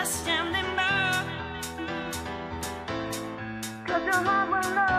just standing there. Cause your heart will know.